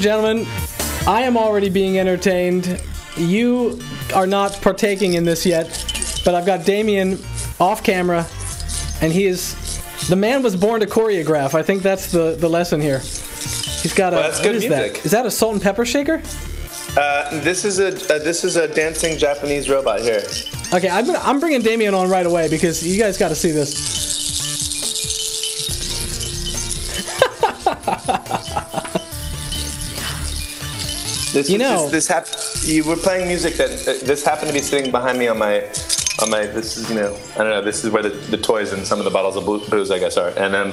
And gentlemen, I am already being entertained. You are not partaking in this yet, but I've got Damian off camera, and he is. The man was born to choreograph. I think that's the, the lesson here. He's got a. Well, that's good is music. that? Is that a salt and pepper shaker? Uh, this is a uh, this is a dancing Japanese robot here. Okay, I'm, gonna, I'm bringing Damian on right away because you guys got to see this. This, You know- this, this hap- you were playing music that uh, this happened to be sitting behind me on my on my this is you know I don't know this is where the, the toys and some of the bottles of booze I guess are and um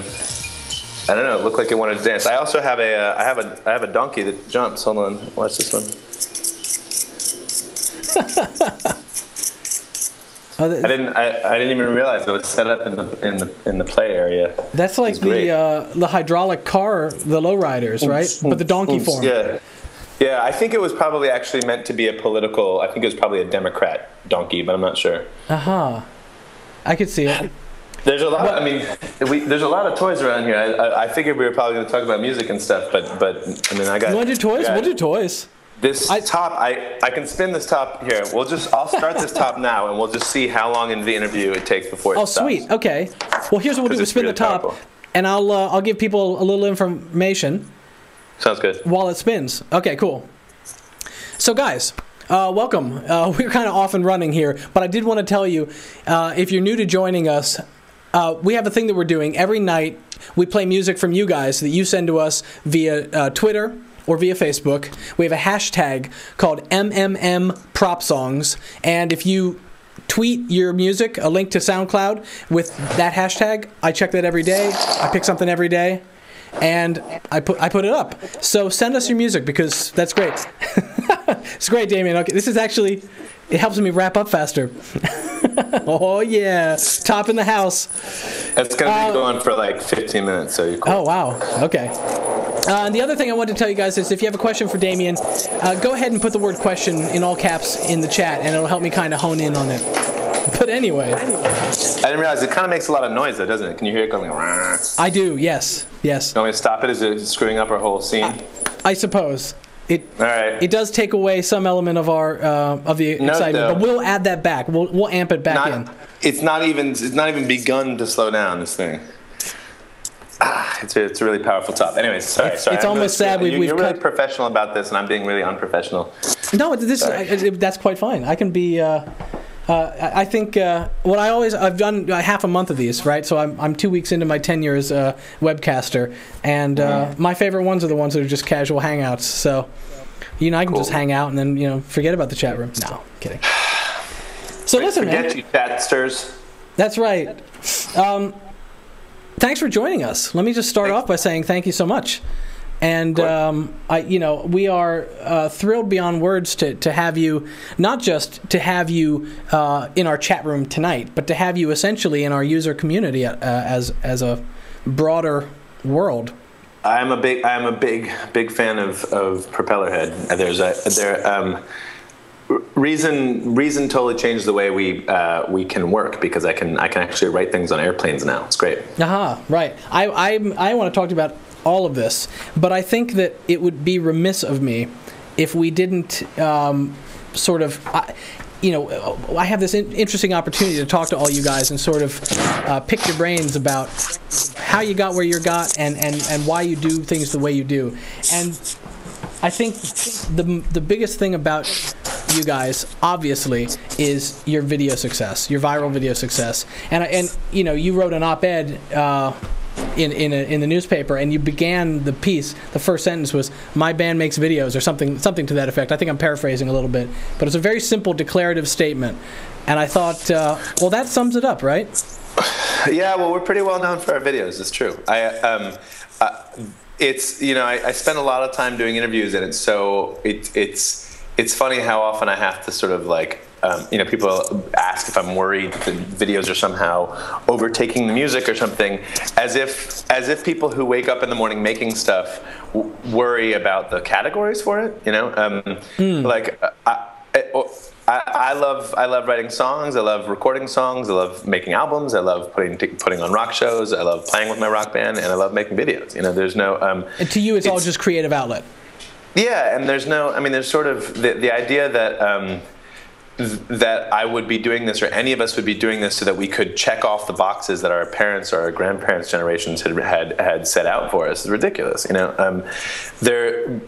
I don't know it looked like it wanted to dance. I also have a uh, I have a I have a donkey that jumps. Hold on, watch this one. Oh, th- I didn't I, I didn't even realize it was set up in the in the in the play area. that's like the uh, the hydraulic car, the lowriders, right? But the donkey form. Yeah. Yeah, I think it was probably actually meant to be a political. I think it was probably a Democrat donkey, but I'm not sure. Uh huh. I could see it. There's a lot. I mean, we, there's a lot of toys around here. I, I, I figured we were probably going to talk about music and stuff, but but I mean, I got. You want to do toys? Got We'll do toys. This I- top, I I can spin this top here. We'll just I'll start this top now, and we'll just see how long in the interview it takes before it Oh, stops. sweet. Okay. Well, here's what we'll do: we'll it's spin the top, powerful. and I'll uh, I'll give people a little information Sounds good. while it spins. Okay, cool. So, guys, uh, welcome. Uh, we're kind of off and running here, but I did want to tell you uh, if you're new to joining us, uh, we have a thing that we're doing every night. We play music from you guys that you send to us via uh, Twitter or via Facebook. We have a hashtag called MMM Prop Songs, and if you tweet your music, a link to SoundCloud with that hashtag, I check that every day. I pick something every day and I put I put it up. So send us your music because that's great. it's great, Damian. Okay, this is actually it helps me wrap up faster. oh yeah, top in the house. It's going to Uh, be going for like 15 minutes, so you. Oh wow. Okay. Uh, and the other thing I wanted to tell you guys is if you have a question for Damian, uh, go ahead and put the word question in all caps in the chat, and it'll help me kind of hone in on it. But anyway, I didn't realize it kind of makes a lot of noise, though, doesn't it? Can you hear it going? I do. Yes. Yes. you want me to stop it? Is it screwing up our whole scene? I suppose it. All right. It does take away some element of our uh, of the No, excitement, though. but we'll add that back. We'll we'll amp it back in. it's not even it's not even begun to slow down this thing. Ah, it's a, it's a really powerful top. Anyways, sorry, It's- sorry. it's I'm almost really- sad we've- you- we've You're really professional about this, and I'm being really unprofessional. No, this. I- I- that's quite fine. I can be. Uh, uh, I think uh, what I always I've done uh, half a month of these, right? So I'm I'm two weeks into my tenure as a webcaster, and uh, Mm-hmm. my favorite ones are the ones that are just casual hangouts. So, you know, I can just hang out and then you know forget about the chat room. No, kidding. So listen, man. You, chatsters. That's right. Um, thanks for joining us. Let me just start Thanks. off by saying thank you so much. And um, I, you know, we are uh, thrilled beyond words to, to have you, not just to have you uh, in our chat room tonight, but to have you essentially in our user community uh, as as a broader world. I'm a big I'm a big big fan of, of Propellerhead. There's a there um, reason reason totally changed the way we uh, we can work because I can I can actually write things on airplanes now. It's great. Aha, right. I, I, I want to talk to you about all of this, but I think that it would be remiss of me if we didn't um, sort of. I, you know, I have this in- interesting opportunity to talk to all you guys and sort of uh, pick your brains about how you got where you got and, and, and why you do things the way you do. And I think the the biggest thing about you guys, obviously, is your video success, your viral video success. And and you know, you wrote an op-ed uh, in in, a, in the newspaper, and you began the piece. The first sentence was, "My band makes videos," or something something to that effect. I think I'm paraphrasing a little bit, but it's a very simple declarative statement. And I thought, uh, well, that sums it up, right? Yeah, well, we're pretty well known for our videos. It's true. I um, uh, it's you know I, I spend a lot of time doing interviews, and it's so it, it's it's funny how often I have to sort of like um, you know people ask if I'm worried that the videos are somehow overtaking the music or something, as if as if people who wake up in the morning making stuff w- worry about the categories for it. You know, um, like. I, I, I, love I love writing songs. I love recording songs. I love making albums. I love putting putting on rock shows. I love playing with my rock band, and I love making videos. You know, there's no. Um, and to you, it's, it's, all just creative outlet. Yeah, and there's no. I mean, there's sort of the the idea that. Um, that I would be doing this, or any of us would be doing this, so that we could check off the boxes that our parents or our grandparents' generations had had, had set out for us is ridiculous. You know, um, there.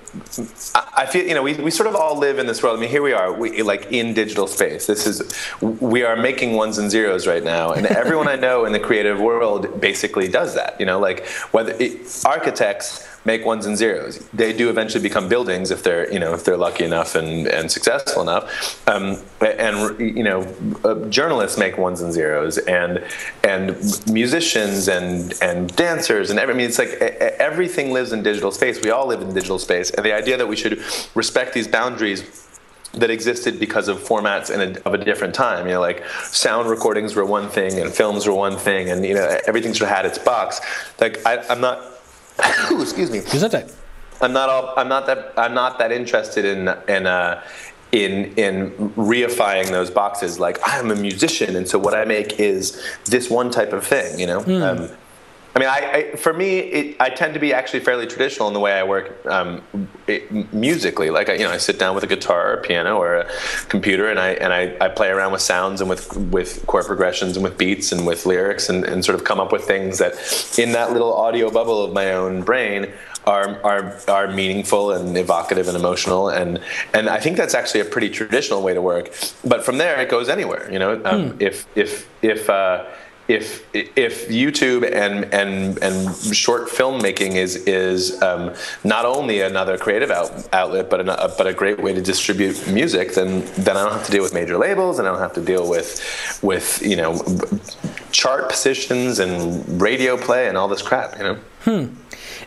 I feel you know we, we sort of all live in this world. I mean, here we are, we like in digital space. This is we are making ones and zeros right now, and everyone I know in the creative world basically does that. You know, like whether it, architects make ones and zeros. They do eventually become buildings if they're you know if they're lucky enough and, and successful enough. Um, and you know, uh, journalists make ones and zeros, and and musicians and and dancers and every, I mean it's like everything lives in digital space. We all live in digital space, and the idea that we should respect these boundaries that existed because of formats in a, of a different time. You know, like sound recordings were one thing and films were one thing, and you know everything sort of had its box. Like I, am not excuse me. Gesundheit. I'm not all, I'm not that I'm not that interested in in uh, in in reifying those boxes. Like I'm a musician, and so what I make is this one type of thing. You know. Mm. Um, I mean, I, I, for me, it, I tend to be actually fairly traditional in the way I work um, it, musically. Like, I, you know, I sit down with a guitar or a piano or a computer, and I and I, I, play around with sounds and with with chord progressions and with beats and with lyrics, and, and sort of come up with things that, in that little audio bubble of my own brain, are are are meaningful and evocative and emotional and and I think that's actually a pretty traditional way to work. But from there, it goes anywhere. You know, um, hmm. if if if uh, if if YouTube and and and short filmmaking is is um, not only another creative out, outlet, but a, but a great way to distribute music, then then I don't have to deal with major labels, and I don't have to deal with with you know chart positions and radio play and all this crap. You know. Hmm.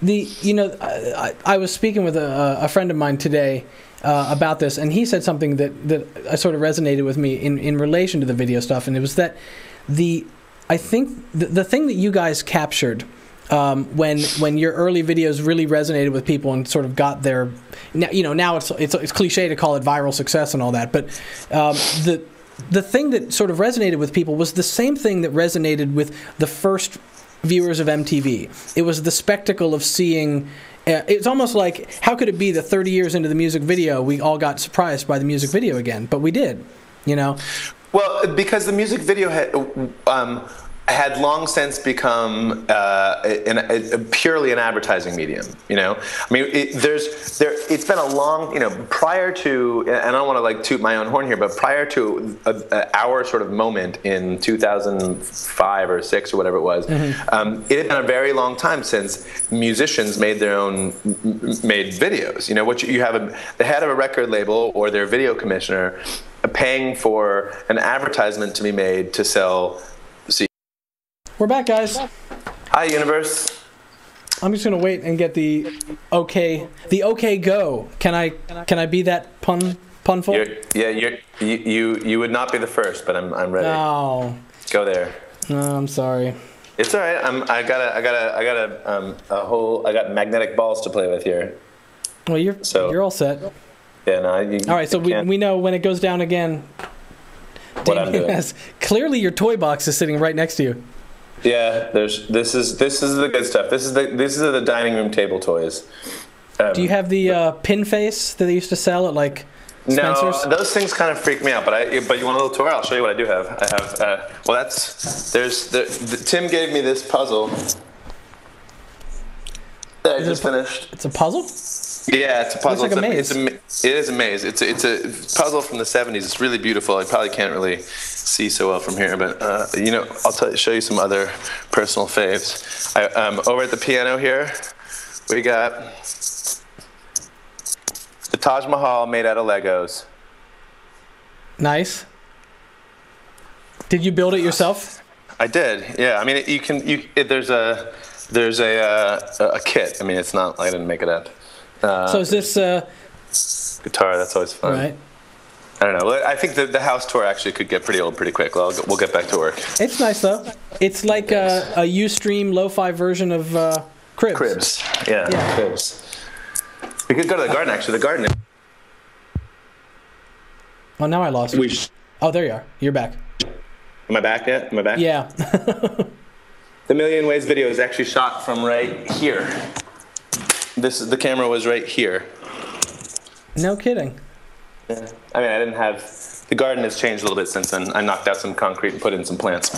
The you know I, I was speaking with a, a friend of mine today. Uh, about this, and he said something that that sort of resonated with me in, in relation to the video stuff, and it was that the I think the, the thing that you guys captured um, when when your early videos really resonated with people and sort of got their now, you know now it's, it's it's cliche to call it viral success and all that, but um, the the thing that sort of resonated with people was the same thing that resonated with the first viewers of MTV. It was the spectacle of seeing. Uh, it's almost like how could it be that 30 years into the music video we all got surprised by the music video again, but we did, you know. Well, because the music video had um, had long since become uh, an, a, purely an advertising medium. You know, I mean, it, there's there. It's been a long, you know, prior to, and I don't want to like toot my own horn here, but prior to a, a, our sort of moment in 2005 or six or whatever it was, mm-hmm. um, it had been a very long time since musicians made their own made videos. You know, what you, you have a, the head of a record label or their video commissioner paying for an advertisement to be made to sell. We're back, guys. Hi, universe. I'm just gonna wait and get the okay, the okay go. Can I can I be that pun punful? You're, yeah, you're, you you you would not be the first, but I'm I'm ready. No. Go there. No, I'm sorry. It's all right. I'm I got a I got a I got a um a whole I got magnetic balls to play with here. Well, you're so you're all set. Yeah, no. You, All right, so we, we know when it goes down again. What I'm doing. Has, clearly, your toy box is sitting right next to you. Yeah, there's this is this is the good stuff. This is the this is the dining room table toys. Um, Do you have the uh, pin face that they used to sell at like Spencer's? No, those things kind of freak me out. But I but you want a little tour? I'll show you what I do have. I have uh, well, that's there's the, the, Tim gave me this puzzle that I just finished. It's a puzzle. Yeah, it's a puzzle. It's, like a, it's a, maze. it is a maze. It's a, it's a puzzle from the 70s. It's really beautiful. I probably can't really see so well from here, but uh, you know, I'll tell, show you some other personal faves. I, um, over at the piano here, we got the Taj Mahal made out of Legos. Nice. Did you build it yourself? I did. Yeah. I mean, it, you can. You it, there's a there's a, uh, a kit. I mean, it's not. I didn't make it up. Uh, so is this uh, guitar? That's always fun. Right. I don't know. I think the, the house tour actually could get pretty old pretty quick. We'll, we'll get back to work. It's nice though. It's like a, a UStream lo-fi version of uh, Cribs. Cribs. Yeah, yeah. Cribs. We could go to the garden actually. The garden. Oh, now I lost you. We sh- oh, there you are. You're back. Am I back yet? Am I back? Yeah. The Million Ways video is actually shot from right here. This the camera was right here. no kidding. I mean, I didn't have the garden has changed a little bit since then. I knocked out some concrete and put in some plants.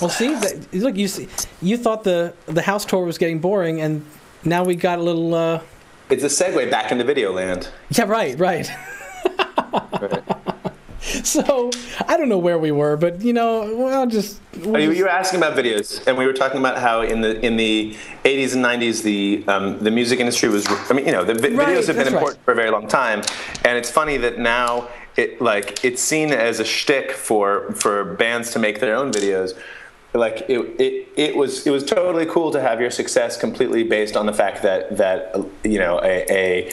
Well, see, that, look, you see, you thought the the house tour was getting boring, and now we got a little. Uh, It's a segue back into video land. yeah, right, right. so I don't know where we were, but you know, well, just. we'll you, just- were asking about videos, and we were talking about how in the in the 80s and 90s the um, the music industry was. I mean, you know, the vi- Right, videos have been that's right. important for a very long time, and it's funny that now it like it's seen as a shtick for for bands to make their own videos. Like it, it, it was it was totally cool to have your success completely based on the fact that that you know a, a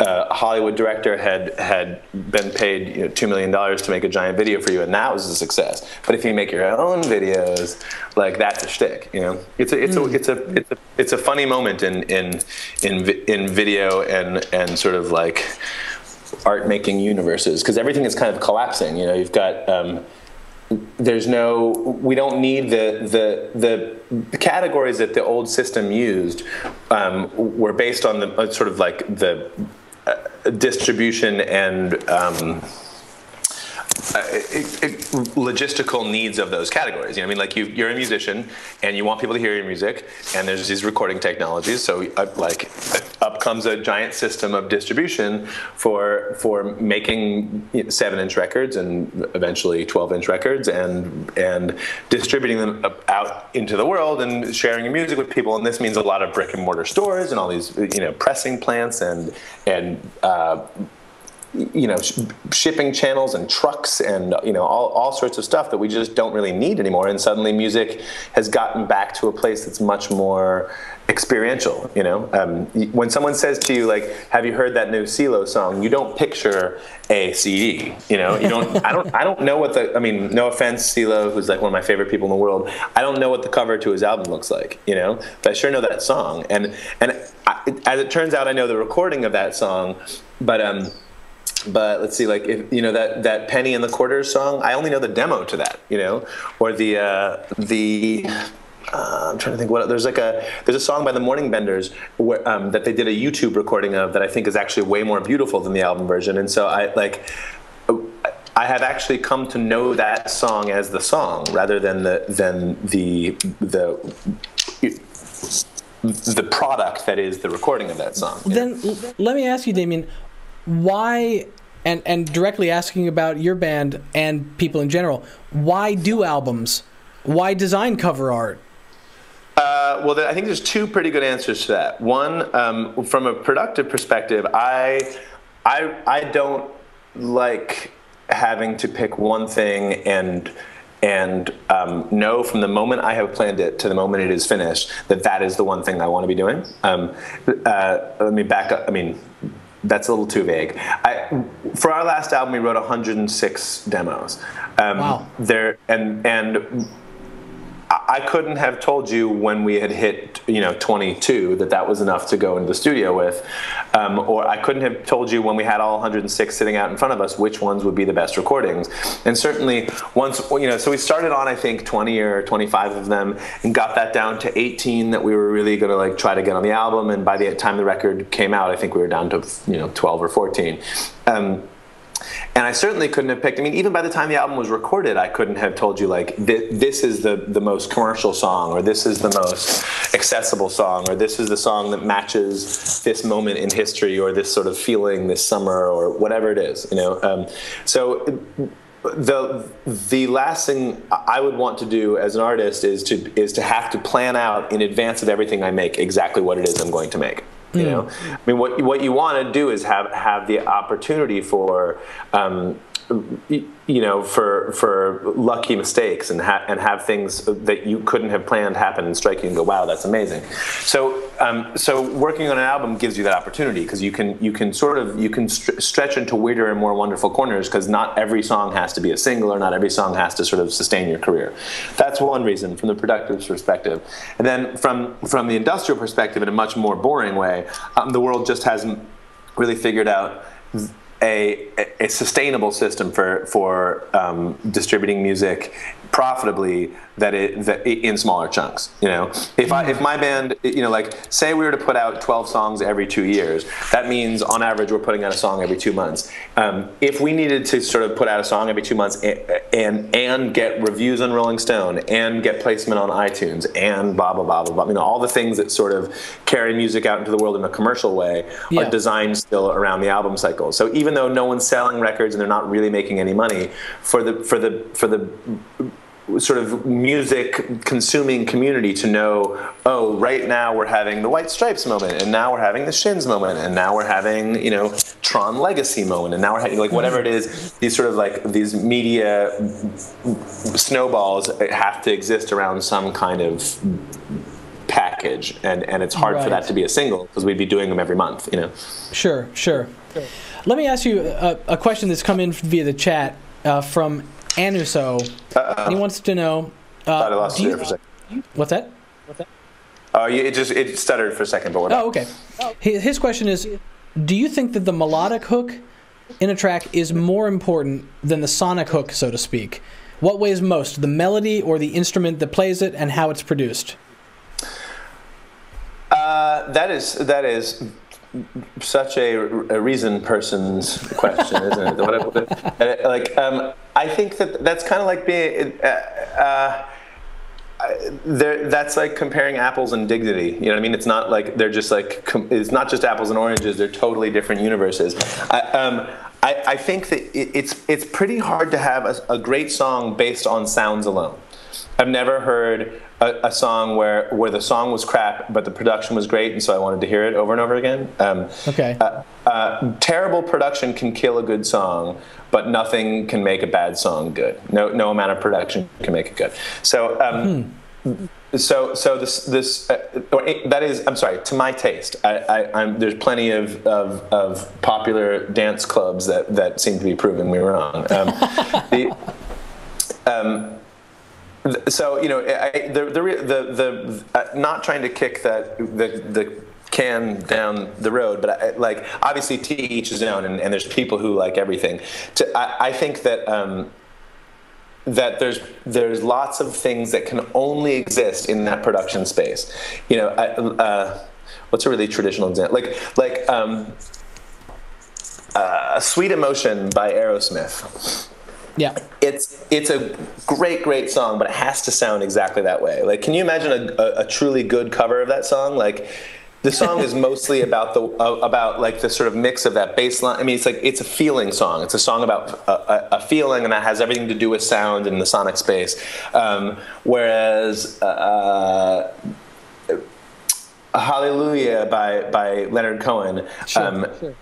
uh, Hollywood director had had been paid you know, two million dollars to make a giant video for you, and that was a success. But if you make your own videos, like that's a shtick. You know, it's a it's a it's a it's a it's a funny moment in in in in video and and sort of like art making universes because everything is kind of collapsing. You know, you've got. Um, there's no we don't need the the the categories that the old system used um, were based on the uh, sort of like the uh, distribution and um, uh, it, it, logistical needs of those categories. You know, I mean, like you, you're a musician and you want people to hear your music, and there's these recording technologies. So, uh, like, up comes a giant system of distribution for for making you know, seven-inch records and eventually 12-inch records, and and distributing them out into the world and sharing your music with people. And this means a lot of brick and mortar stores and all these you know pressing plants and and uh, you know sh- shipping channels and trucks and you know all, all sorts of stuff that we just don't really need anymore. And suddenly music has gotten back to a place that's much more experiential you know? Um, when someone says to you like have you heard that new CeeLo song? you don't picture a CD you know? You don't I don't I don't know what the I mean no offense CeeLo who's like one of my favorite people in the world. I don't know what the cover to his album looks like you know? But I sure know that song. And and I, as it turns out I know the recording of that song. But um but let's see like if you know that that penny and the quarters song i only know the demo to that you know or the uh the uh, I'm trying to think what there's like a there's a song by the Morning Benders where, um, that they did a YouTube recording of that I think is actually way more beautiful than the album version, and so I like I have actually come to know that song as the song rather than the than the the the product that is the recording of that song. you know? Then let me ask you, Damian, why, and, and directly asking about your band and people in general, why do albums? Why design cover art? Uh, well, I think there's two pretty good answers to that. One, um, from a productive perspective, I, I, I don't like having to pick one thing and and um, know from the moment I have planned it to the moment it is finished that that is the one thing I want to be doing. Um, uh, let me back up. I mean, that's a little too vague. I, for our last album, we wrote 106 demos. Um, Wow. There and and I couldn't have told you when we had hit, you know, 22 that that was enough to go into the studio with, um, or I couldn't have told you when we had all 106 sitting out in front of us which ones would be the best recordings. And certainly, once you know, so we started on I think 20 or 25 of them, and got that down to 18 that we were really going to like try to get on the album. And by the time the record came out, I think we were down to you know 12 or 14. Um, and I certainly couldn't have picked. I mean, even by the time the album was recorded, I couldn't have told you like thi- this is the the most commercial song, or this is the most accessible song, or this is the song that matches this moment in history, or this sort of feeling this summer, or whatever it is. You know, um, so. The the last thing I would want to do as an artist is to is to have to plan out in advance of everything I make exactly what it is I'm going to make. You know, I mean, what what you want to do is have have the opportunity for, um, you know, for for lucky mistakes and ha- and have things that you couldn't have planned happen and strike you and go, wow, that's amazing. So um, so working on an album gives you that opportunity because you can you can sort of you can str- stretch into weirder and more wonderful corners because not every song has to be a single or not every song has to sort of sustain your career. That's one reason from the productive perspective, and then from from the industrial perspective in a much more boring way, um, the world just hasn't really figured out a, a sustainable system for for um, distributing music profitably that it that in smaller chunks you know? If i if my band you know like say we were to put out 12 songs every two years that means on average we're putting out a song every two months. Um, if we needed to sort of put out a song every two months and, and and get reviews on rolling stone and get placement on itunes and blah blah blah blah blah you know all the things that sort of carry music out into the world in a commercial way yeah. are designed still around the album cycle. So even though no one's selling records and they're not really making any money for the for the for the sort of music consuming community to know oh right now we're having the white stripes moment and now we're having the shins moment and now we're having you know tron legacy moment and now we're having like whatever it is these sort of like these media snowballs have to exist around some kind of package and and it's hard right. for that to be a single because we'd be doing them every month you know sure sure, sure. let me ask you a, a question that's come in via the chat uh, from Anuso, uh, he wants to know. Uh, I lost you, for a second. What's that? What's that? Oh, it just it stuttered for a second, but? Oh, okay. His question is: Do you think that the melodic hook in a track is more important than the sonic hook, so to speak? What weighs most, the melody or the instrument that plays it, and how it's produced? Uh, that is that is such a, a reason person's question, isn't it? like, um, I think that that's kind of like being. Uh, uh, there, that's like comparing apples and dignity. You know what I mean? It's not like they're just like it's not just apples and oranges. They're totally different universes. I, um, I, I think that it, it's it's pretty hard to have a, a great song based on sounds alone. I've never heard a, a, song where where the song was crap, but the production was great, and so I wanted to hear it over and over again. Um, okay. Uh, uh, terrible production can kill a good song, but nothing can make a bad song good. No, no amount of production can make it good. So. Um, hmm. So, so this, this, uh, that is, I'm sorry, to my taste. I, I, there's plenty of, of, of, popular dance clubs that, that seem to be proving me wrong. Um, the, um, so you know, I, the the the, the uh, not trying to kick that the the can down the road, but I, like obviously to each his own, and, and, there's people who like everything. To, I, I think that. Um, that there's there's lots of things that can only exist in that production space. You know, uh, what's a really traditional example? Like like um, uh, A "Sweet Emotion" by Aerosmith yeah. It's it's a great great song, but it has to sound exactly that way. Like, can you imagine a, a, a truly good cover of that song? Like, the song is mostly about the uh, about like the sort of mix of that bass line. I mean, it's like it's a feeling song. It's a song about a, a feeling, and that has everything to do with sound and the sonic space. Um, whereas. Uh, Hallelujah by by Leonard Cohen. Sure, um, sure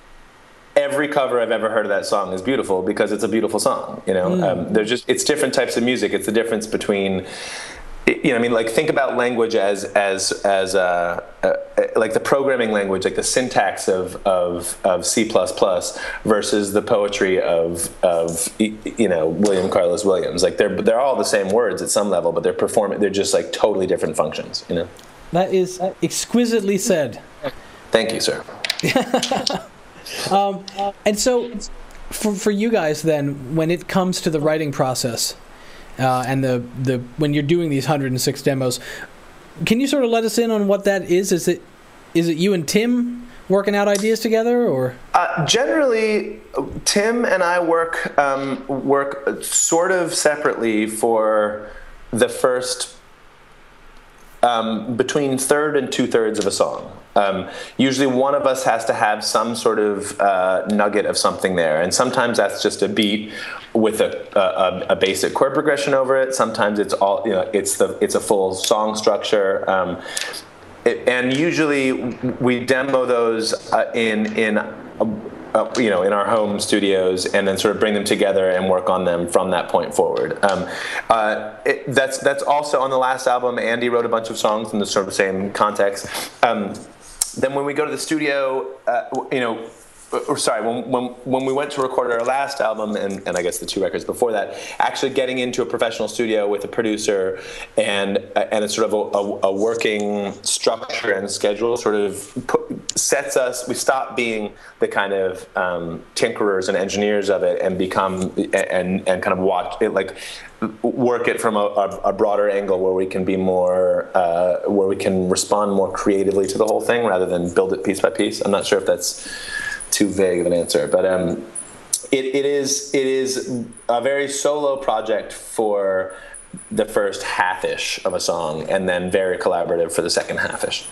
every cover I've ever heard of that song is beautiful because it's a beautiful song. You know, mm. um, there's just it's different types of music. It's the difference between you know, I mean, like think about language as as as uh, uh, like the programming language, like the syntax of of, of C versus the poetry of of you know William Carlos Williams. Like they're they're all the same words at some level, but they're performing. They're just like totally different functions. You know. That is exquisitely said. Thank you, sir. Um, and so, for, for you guys, then, when it comes to the writing process uh, and the, the when you're doing these 106 demos, can you sort of let us in on what that is? Is it is it you and Tim working out ideas together, or uh, generally, Tim and I work um, work sort of separately for the first um, between third and two thirds of a song. Um, usually, one of us has to have some sort of uh, nugget of something there, and sometimes that's just a beat with a, a, a, basic chord progression over it. Sometimes it's all you know, it's the it's a full song structure. Um, it, and usually, we demo those uh, in in. Uh, you know, in our home studios, and then sort of bring them together and work on them from that point forward. Um, uh, it, that's that's also on the last album. Andy wrote a bunch of songs in the sort of same context. Um, then when we go to the studio, uh, you know, or sorry, when, when, when we went to record our last album, and, and I guess the two records before that, actually getting into a professional studio with a producer and and a sort of a, a, a working structure and schedule sort of put, sets us. We stop being the kind of um, tinkerers and engineers of it and become and and kind of watch it like work it from a, a, broader angle where we can be more uh, where we can respond more creatively to the whole thing rather than build it piece by piece. I'm not sure if that's too vague of an answer, but um, it, it is it is a very solo project for the first half-ish of a song, and then very collaborative for the second half-ish.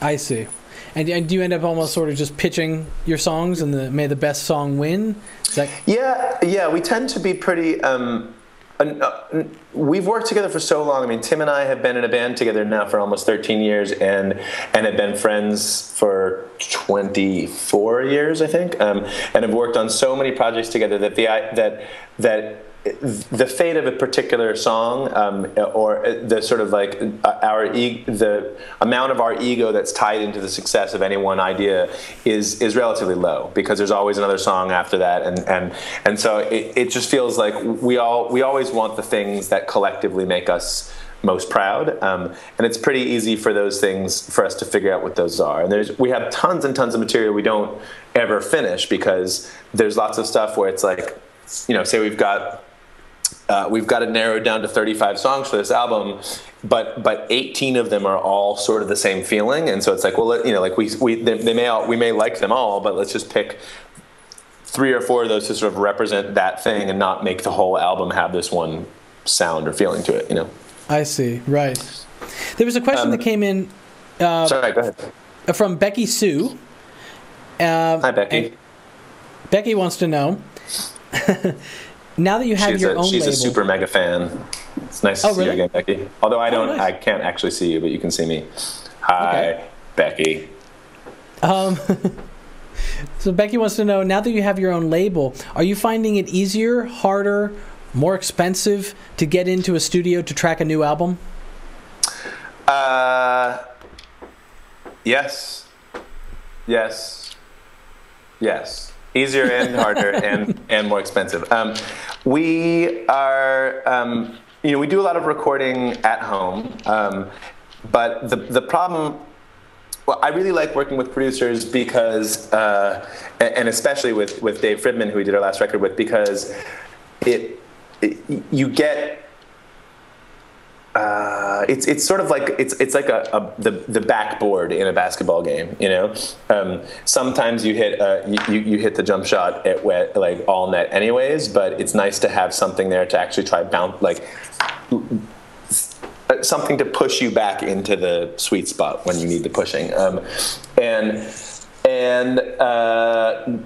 I see. And, and do you end up almost sort of just pitching your songs and the, may the best song win? That- yeah, yeah. We tend to be pretty. Um, uh, we've worked together for so long. I mean, Tim and I have been in a band together now for almost 13 years, and and have been friends for 24 years, I think, um, and have worked on so many projects together that the that that the fate of a particular song um, or the sort of like uh, our e- the amount of our ego that's tied into the success of any one idea is is relatively low because there's always another song after that. And and and so it, it just feels like we all we always want the things that collectively make us most proud. Um, and it's pretty easy for those things for us to figure out what those are. And there's we have tons and tons of material we don't ever finish because there's lots of stuff where it's like you know say we've got uh, we've got it narrowed down to 35 songs for this album but but 18 of them are all sort of the same feeling and so it's like well you know like we, we they, they may all, we may like them all but let's just pick three or four of those to sort of represent that thing and not make the whole album have this one sound or feeling to it you know? I see right. There was a question um, that came in uh, sorry go ahead. from becky sue. Uh, hi becky. becky wants to know now that you have she's your a, own she's label, a super mega fan. It's nice to oh, see really? you again, Becky. Although I don't, oh, nice. I can't actually see you, but you can see me. Hi, okay. Becky. Um, so Becky wants to know now that you have your own label, are you finding it easier, harder, more expensive to get into a studio to track a new album? Uh, yes, yes, yes easier and harder and, and more expensive. Um, we are, um, you know, we do a lot of recording at home, um, but the, the problem, well, I really like working with producers because, uh, and especially with, with Dave Fridmann, who we did our last record with, because it, it you get uh, it's it's sort of like it's it's like a, a, the the backboard in a basketball game. You know, um, sometimes you hit uh, you, you hit the jump shot at wet, like all net anyways, but it's nice to have something there to actually try bounce like something to push you back into the sweet spot when you need the pushing. Um, and and uh,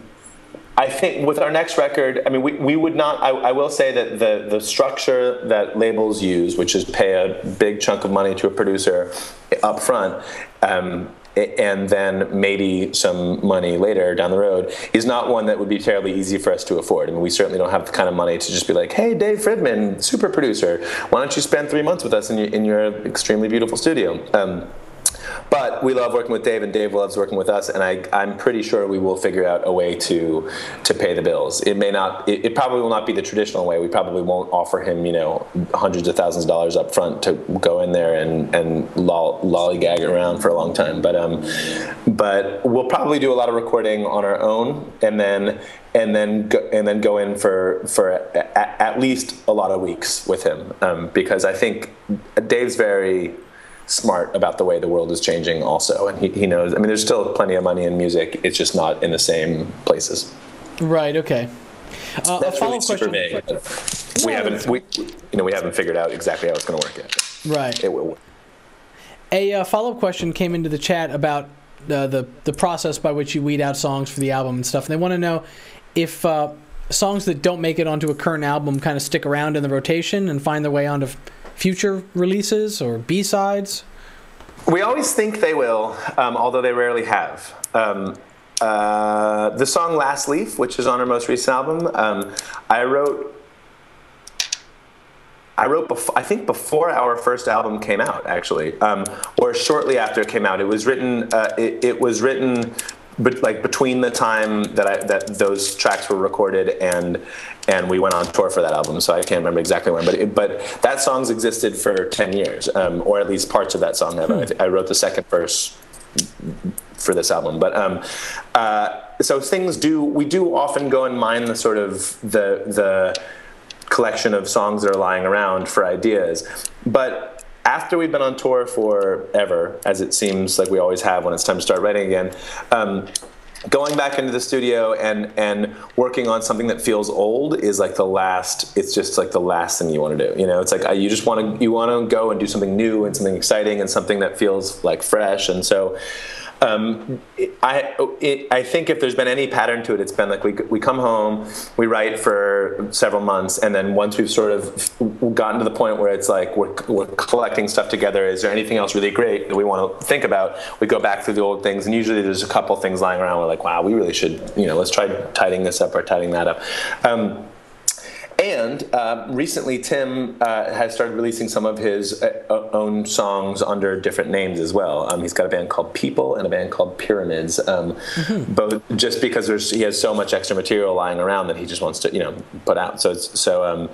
I think with our next record, I mean, we, we would not, I, I, will say that the, the structure that labels use, which is pay a big chunk of money to a producer up front, um, and then maybe some money later down the road, is not one that would be terribly easy for us to afford. I mean, we certainly don't have the kind of money to just be like, hey, Dave Fridmann, super producer, why don't you spend three months with us in your, in your extremely beautiful studio? Um, but we love working with Dave, and Dave loves working with us, and I, I'm pretty sure we will figure out a way to to pay the bills. It may not, it, it probably will not be the traditional way. We probably won't offer him, you know, hundreds of thousands of dollars up front to go in there and and loll, lollygag around for a long time. But um, but we'll probably do a lot of recording on our own, and then and then go, and then go in for for at, at least a lot of weeks with him um, because I think Dave's very smart about the way the world is changing also and he, he knows i mean there's still plenty of money in music it's just not in the same places right okay uh, That's really super vague. We haven't, we, you know, we haven't figured out exactly how it's going to work yet. Right. It will. A uh, follow-up question came into the chat about uh, the the process by which you weed out songs for the album and stuff. And they want to know if uh, songs that don't make it onto a current album kind of stick around in the rotation and find their way onto future releases or B sides? We always think they will, um, although they rarely have. Um, uh, the song Last Leaf, which is on our most recent album, um, I wrote. I wrote, before, I think, before our first album came out, actually, um, or shortly after it came out. It was written. Uh, it, it was written but like between the time that I that those tracks were recorded and and we went on tour for that album. So I can't remember exactly when, but it, but that song's existed for ten years, um, or at least parts of that song have. Hmm. I, I, wrote the second verse for this album, but um, uh, so things do we do often go and mine the sort of the the collection of songs that are lying around for ideas, but after we've been on tour forever, as it seems like we always have when it's time to start writing again, um, going back into the studio and and working on something that feels old is like the last it's just like the last thing you want to do you know? It's like uh, you just want to you want to go and do something new and something exciting and something that feels like fresh. And so um, I, it, I think if there's been any pattern to it, it's been like we, we come home, we write for several months, and then once we've sort of gotten to the point where it's like we're, we're collecting stuff together, is there anything else really great that we want to think about? We go back through the old things, and usually there's a couple things lying around. We're like, wow, we really should, you know, let's try tidying this up or tidying that up. Um, and uh, recently, Tim uh, has started releasing some of his uh, own songs under different names as well. Um, he's got a band called People and a band called Pyramids. Um, mm-hmm. Both just because he has so much extra material lying around that he just wants to, you know, put out. So, so um,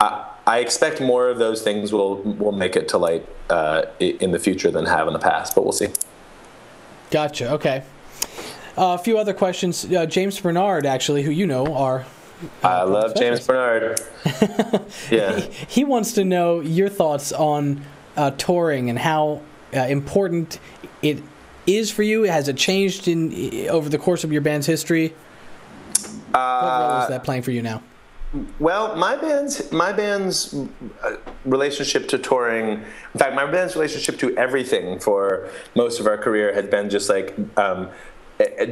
I, I, expect more of those things will will make it to light uh, in the future than have in the past. But we'll see. Gotcha. Okay. Uh, a few other questions. Uh, James Bernard, actually, who you know, are I love James Bernard. yeah. He, he, wants to know your thoughts on uh, touring and how uh, important it is for you. Has it changed in over the course of your band's history? Uh, what role is that playing for you now? Well, my band's my band's uh, relationship to touring, in fact, my band's relationship to everything for most of our career had been just like um, uh,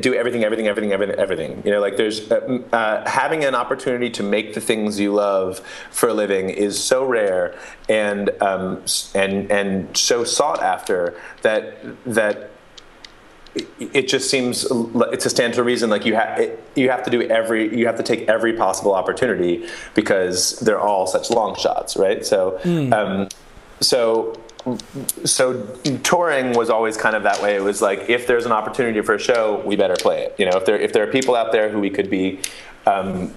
do everything, everything, everything, everything, everything. You know, like there's uh, uh, having an opportunity to make the things you love for a living is so rare and um, and and so sought after that that it just seems to stand to reason like you have you have to do every you have to take every possible opportunity because they're all such long shots, right? So. Mm. Um, so so touring was always kind of that way. It was like if there's an opportunity for a show, we better play it. You know, if there if there are people out there who we could be um,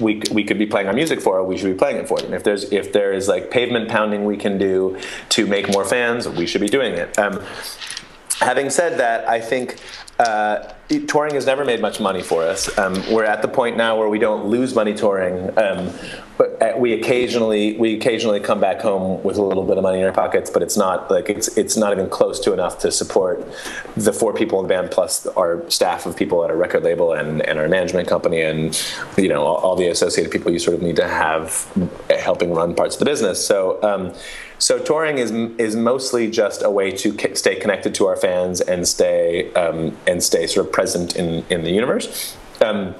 we we could be playing our music for, we should be playing it for them. If there's if there is like pavement pounding we can do to make more fans, we should be doing it. Um, having said that, I think uh, touring has never made much money for us. Um, we're at the point now where we don't lose money touring, um, but uh, we occasionally we occasionally come back home with a little bit of money in our pockets. But it's not like it's it's not even close to enough to support the four people in the band plus our staff of people at our record label and, and our management company and you know all, all the associated people you sort of need to have helping run parts of the business. So. Um, so touring is is mostly just a way to stay connected to our fans and stay um, and stay sort of present in in the universe. Um,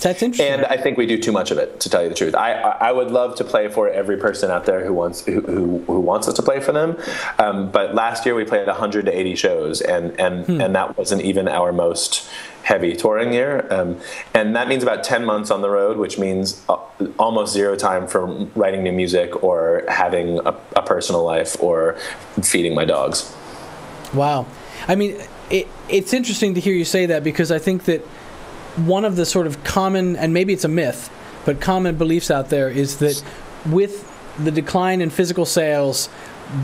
that's interesting. And I think we do too much of it, to tell you the truth. I, I would love to play for every person out there who wants who, who, who wants us to play for them. Um, but last year we played 180 shows, and and hmm. and that wasn't even our most heavy touring year. Um, and that means about 10 months on the road, which means uh, almost zero time for writing new music or having a, a personal life or feeding my dogs. Wow. I mean, it, it's interesting to hear you say that because I think that one of the sort of common, and maybe it's a myth, but common beliefs out there is that with the decline in physical sales,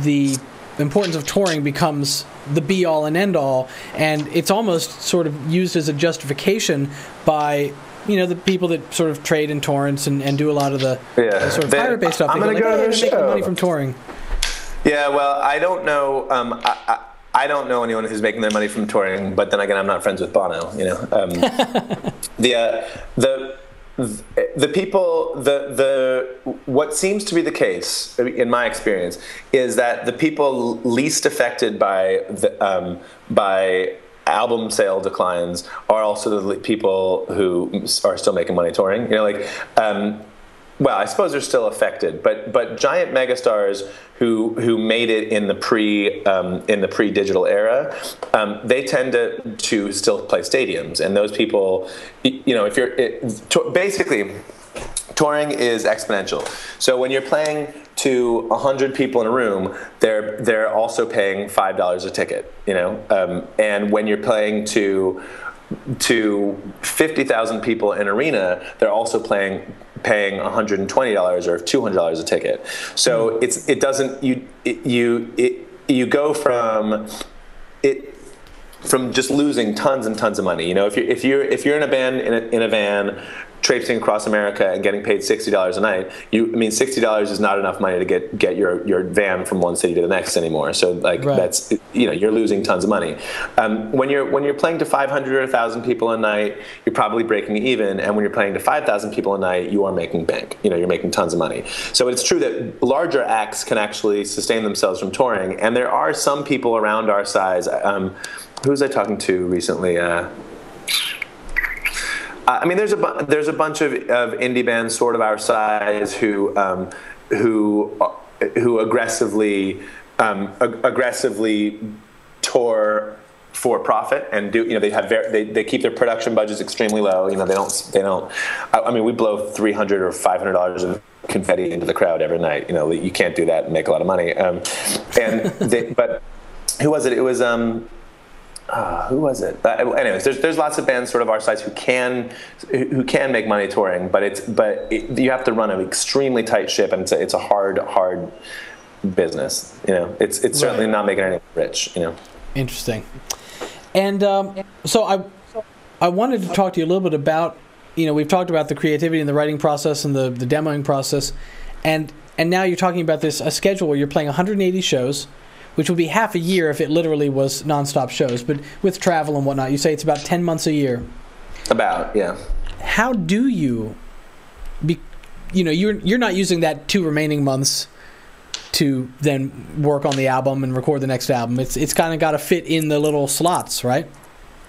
the importance of touring becomes the be all and end all, and it's almost sort of used as a justification by you know the people that sort of trade in torrents and, and do a lot of the, yeah. sort of pirate based stuff. I'm going to go like, to their show. money from touring. Yeah, well, I don't know. Um, I, I, I don't know anyone who's making their money from touring, but then again, I'm not friends with Bono. You know, um, the uh, the the people the the what seems to be the case in my experience is that the people least affected by the um, by album sale declines are also the people who are still making money touring you know like um, well, I suppose they're still affected, but but giant megastars who who made it in the pre um, in the pre digital era, um, they tend to to still play stadiums, and those people, you know, if you're it, basically touring is exponential. So when you're playing to 100 people in a room, they're they're also paying five dollars a ticket, you know, um, and when you're playing to to 50,000 people in arena, they're also playing paying $120 or $200 a ticket. So hmm. it's it doesn't you it, you it, you go from it from just losing tons and tons of money. You know, if you're if you're if you're in a band in a, in a van traipsing across America and getting paid sixty dollars a night, you I mean sixty dollars is not enough money to get get your your van from one city to the next anymore. So like Right. that's you know you're losing tons of money. Um, when you're when you're playing to five hundred or thousand people a night, you're probably breaking even, and when you're playing to five thousand people a night, you are making bank. You know you're making tons of money. So it's true that larger acts can actually sustain themselves from touring, and there are some people around our size. Um, who was I talking to recently? Uh, I mean, there's a bu- there's a bunch of, of indie bands sort of our size who um, who uh, who aggressively um, ag- aggressively tour for profit and do you know they have ver- they, they keep their production budgets extremely low. You know they don't they don't. I, I mean, we blow three hundred or five hundred dollars of confetti into the crowd every night. You know you can't do that and make a lot of money. Um, and they, but who was it? It was. Um, uh, who was it? But anyways, there's there's lots of bands sort of our size who can who can make money touring, but it's but it, you have to run an extremely tight ship, and it's a, it's a hard hard business. You know, it's it's certainly Right. not making anyone rich. You know. Interesting. And um, so I, I wanted to talk to you a little bit about, you know, we've talked about the creativity and the writing process and the, the demoing process, and and now you're talking about this a schedule where you're playing 180 shows, which would be half a year if it literally was nonstop shows. But with travel and whatnot, you say it's about 10 months a year. About yeah. How do you, be, you know, you're you're not using that two remaining months to then work on the album and record the next album. It's it's kind of got to fit in the little slots, right?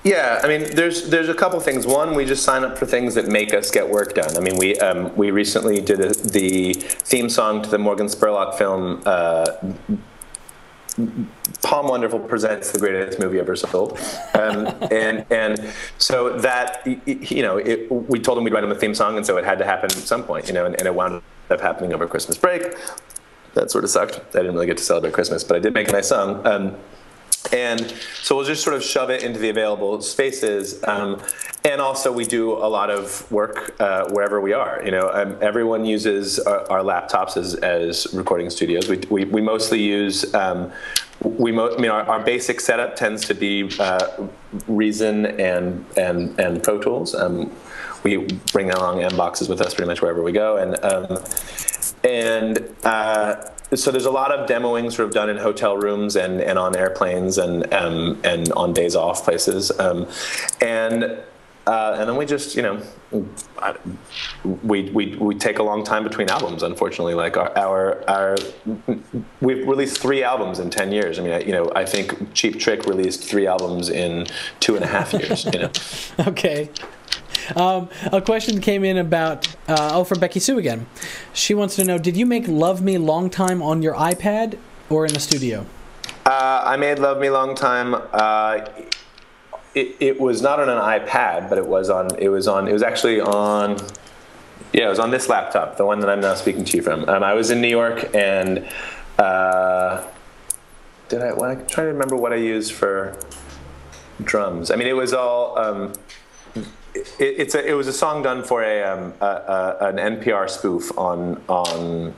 Yeah, I mean, there's there's a couple things. One, we just sign up for things that make us get work done. I mean, we um, we recently did a, the theme song to the Morgan Spurlock film. Uh, POM Wonderful presents the greatest movie ever sold, um, and and so that you know, it, we told him we'd write him a theme song, and so it had to happen at some point, you know, and, and it wound up happening over Christmas break. That sort of sucked. I didn't really get to celebrate Christmas, but I did make a nice song. Um, and so we'll just sort of shove it into the available spaces. Um, and also, we do a lot of work uh, wherever we are. You know, um, everyone uses our, our laptops as, as recording studios. We, we, we mostly use. Um, we mo- I mean, our, our basic setup tends to be uh, Reason and and and Pro Tools. Um, we bring along M boxes with us pretty much wherever we go, and um, and uh, so there's a lot of demoing sort of done in hotel rooms and, and on airplanes and um, and on days off places. Um, and uh, and then we just you know we, we we take a long time between albums unfortunately. Like our our, our we've released three albums in 10 years. I mean I, you know I think Cheap Trick released three albums in two and a half years you know. Okay. Um, a question came in about uh, oh from Becky Sue again. She wants to know: Did you make "Love Me Long Time" on your iPad or in the studio? Uh, I made Love Me Long Time. Uh, it, it was not on an iPad, but it was on. It was on. It was actually on. Yeah, it was on this laptop, the one that I'm now speaking to you from. Um, I was in New York, and uh, did I? Well, I'm trying to remember what I used for drums. I mean, it was all. Um, it, it's a, it was a song done for a, um, a, a an NPR spoof on on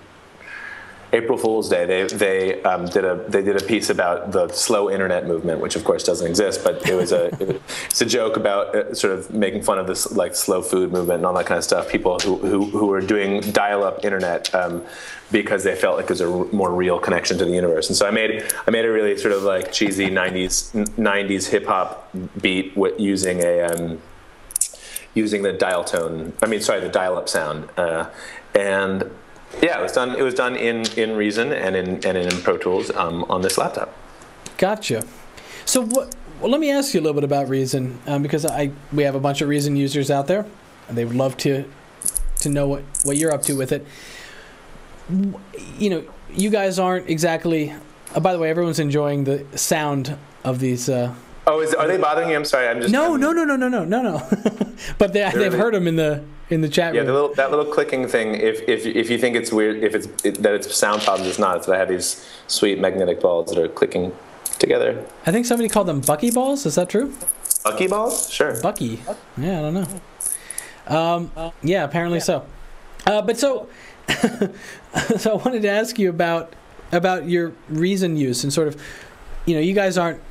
April Fool's Day, they they um, did a they did a piece about the slow internet movement, which of course doesn't exist, but it was a it's a joke about uh, sort of making fun of this like slow food movement and all that kind of stuff. People who who, who were doing dial-up internet um, because they felt like it was a more real connection to the universe. And so I made I made a really sort of like cheesy '90s '90s hip hop beat with using a um, using the dial tone. I mean, sorry, the dial-up sound, uh, and yeah, it was done. It was done in, in Reason and in and in Pro Tools um, on this laptop. Gotcha. So what? Well, let me ask you a little bit about Reason um, because I we have a bunch of Reason users out there, and they would love to to know what what you're up to with it. You know, you guys aren't exactly. Uh, by the way, everyone's enjoying the sound of these. Uh, Oh, is, are they bothering you? I'm sorry. I'm just no, I'm- no, no, no, no, no, no, no. but they, they've really- heard them in the in the chat Yeah, room. the little that little clicking thing. If if if you think it's weird, if it's it, that it's sound problems, it's not. It's that I have these sweet magnetic balls that are clicking together. I think somebody called them bucky balls. Is that true? Bucky balls? Sure. Bucky. Yeah, I don't know. Um, yeah, apparently so. Uh, but so, so I wanted to ask you about about your reason use and sort of, you know, you guys aren't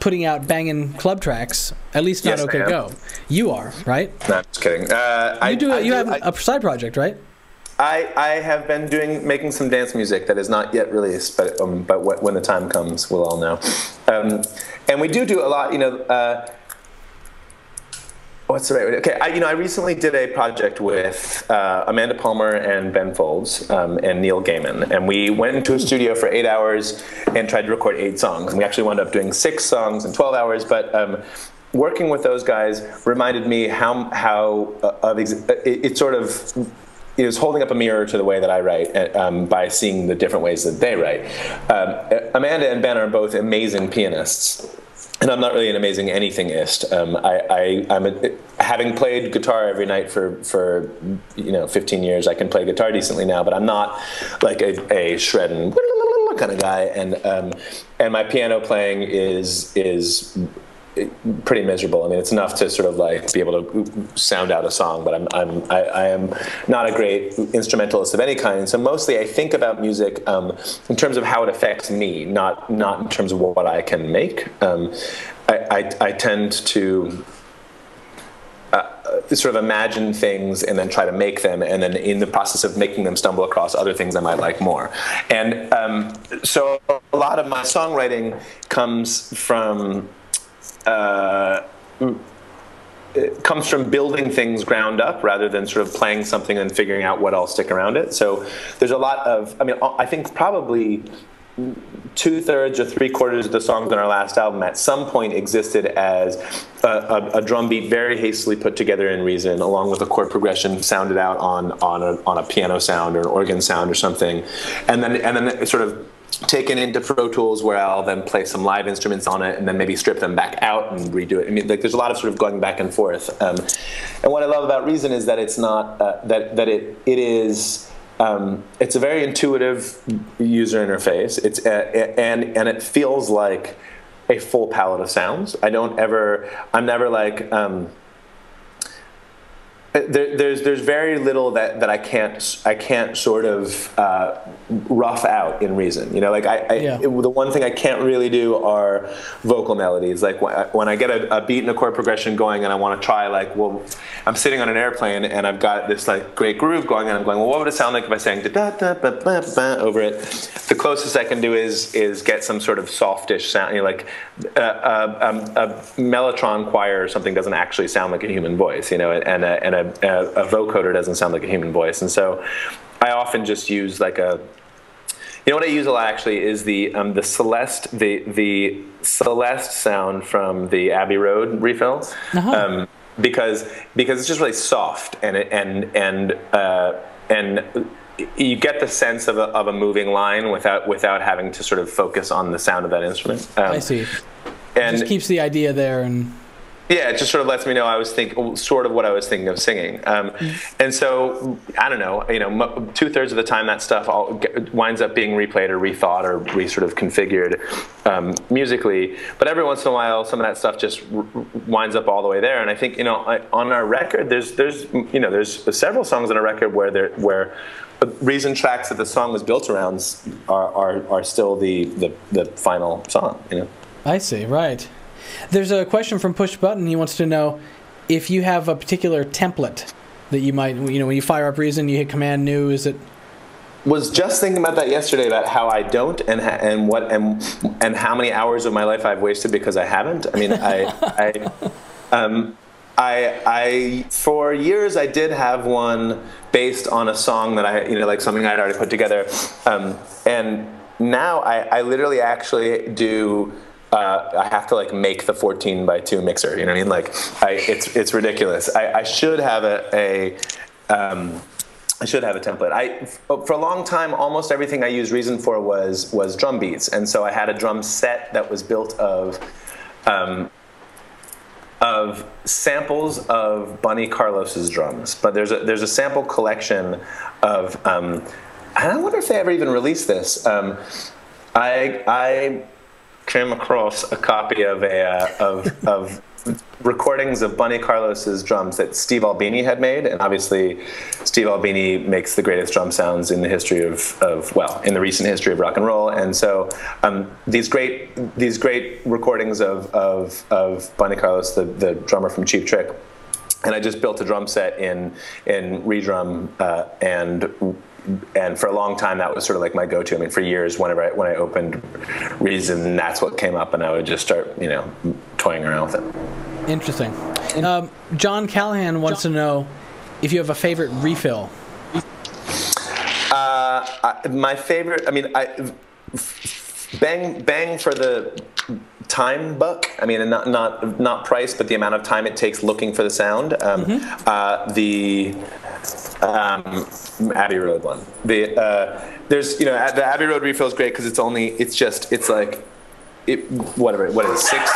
putting out banging club tracks. At least not Yes, OK. Go. You are, right? No, I'm just kidding. Uh, I You do. I you have I, a side project, right? I, I have been doing making some dance music that is not yet released, but um, but when the time comes, we'll all know. Um, and we do do a lot. You know, uh, what's the right way? Okay, I, you know, I recently did a project with uh, Amanda Palmer and Ben Folds um, and Neil Gaiman, and we went into a studio for eight hours and tried to record eight songs. And we actually wound up doing six songs in twelve hours, but. Um, Working with those guys reminded me how how uh, of ex- it, it sort of it was holding up a mirror to the way that I write uh, um, by seeing the different ways that they write. Um, Amanda and Ben are both amazing pianists. And I'm not really an amazing anythingist. Um, I, I, I'm a, having played guitar every night for, for you know 15 years. I can play guitar decently now, but I'm not like a, a shredding kind of guy. And um, and my piano playing is is pretty miserable. I mean, it's enough to sort of like be able to sound out a song, but I'm, I'm I, I am not a great instrumentalist of any kind. So mostly, I think about music um, in terms of how it affects me, not not in terms of what I can make. Um, I, I, I tend to sort of imagine things and then try to make them, and then in the process of making them, stumble across other things I might like more. And um, so a lot of my songwriting comes from. Uh, it comes from building things ground up rather than sort of playing something and figuring out what I'll stick around it. So there's a lot of, I mean, I think probably two thirds or three quarters of the songs on our last album at some point existed as a, a, a, drum beat very hastily put together in Reason, along with a chord progression sounded out on on a, on a piano sound or an organ sound or something, and then and then sort of taken into Pro Tools where I'll then play some live instruments on it and then maybe strip them back out and redo it. I mean, like there's a lot of sort of going back and forth. Um, and what I love about Reason is that it's not uh, that that it it is. Um, it's a very intuitive user interface. It's uh, and and it feels like a full palette of sounds. I don't ever. I'm never like. Um, there, there's there's very little that, that I can't I can't sort of uh, rough out in reason. You know, like I, I Yeah. it- the one thing I can't really do are vocal melodies. Like when I, when I get a, a beat and a chord progression going, and I want to try like, well, I'm sitting on an airplane and I've got this like great groove going, and I'm going, well, what would it sound like if I sang da da da ba ba ba over it? The closest I can do is is get some sort of softish sound, you know, like uh, uh, um, a mellotron choir or something doesn't actually sound like a human voice, you know, and a, and a, a, a vocoder doesn't sound like a human voice, and so I often just use like a you know what I use a lot actually is the um, the Celeste the the Celeste sound from the Abbey Road refill. Uh-huh. Um, because because it's just really soft and it, and and uh, and you get the sense of a, of a moving line without without having to sort of focus on the sound of that instrument. Um, I see. And Just keeps the idea there, and yeah, it just sort of lets me know I was thinking, sort of what I was thinking of singing. Um, and so, I don't know, you know, two thirds of the time that stuff all get, winds up being replayed or rethought or re sort of configured um, musically. But every once in a while, some of that stuff just winds up all the way there. And I think, you know, I, on our record, there's, there's, you know, there's several songs on a record where there, where the reason tracks that the song was built around are, are, are still the, the, the final song, you know. I see. Right. There's a question from Push Button. He wants to know if you have a particular template that you might, you know, when you fire up Reason, you hit Command New. Is it? was just thinking about that yesterday about how I don't and ha- and what and and how many hours of my life I've wasted because I haven't. I mean, I I um, I I for years I did have one based on a song that I you know like something I'd already put together, um, and now I, I literally actually do. Uh, I have to like make the 14 by 2 mixer. You know what I mean? Like, I, it's it's ridiculous. I, I should have a, a um, I should have a template. I for a long time, almost everything I used Reason for was was drum beats, and so I had a drum set that was built of um, of samples of Bunny Carlos's drums. But there's a there's a sample collection of. Um, I wonder if they ever even released this. Um, I I came across a copy of a uh, of of recordings of Bunny Carlos's drums that Steve Albini had made, and obviously Steve Albini makes the greatest drum sounds in the history of, of well, in the recent history of rock and roll. And so um, these great these great recordings of of, of Bunny Carlos, the, the drummer from Cheap Trick, and I just built a drum set in in Redrum uh, and and for a long time that was sort of like my go-to. I mean, for years, whenever I, when I opened Reason, that's what came up, and I would just start, you know, toying around with it. Interesting. Um, John Callahan wants John. to know if you have a favorite refill. Uh, I, my favorite. I mean, I bang bang for the time buck. I mean, not not not price, but the amount of time it takes looking for the sound. Um, mm-hmm. uh, the um, Abbey Road one. The uh, there's you know the Abbey Road refill is great because it's only it's just it's like it whatever what is six?